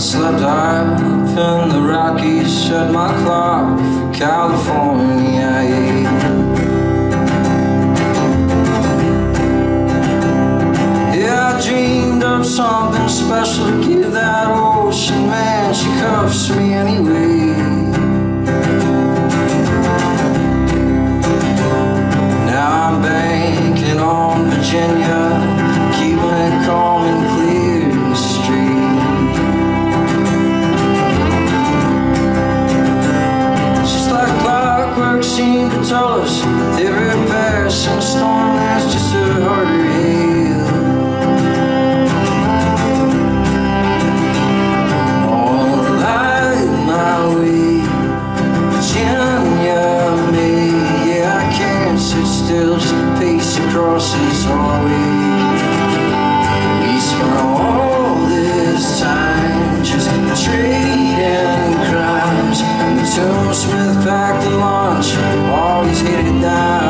slept up in the Rockies, shed my clock for California. Yeah, I dreamed of something special to give that ocean man. She cuffs me anyway. machine us They repair some storm that's just much, always it down.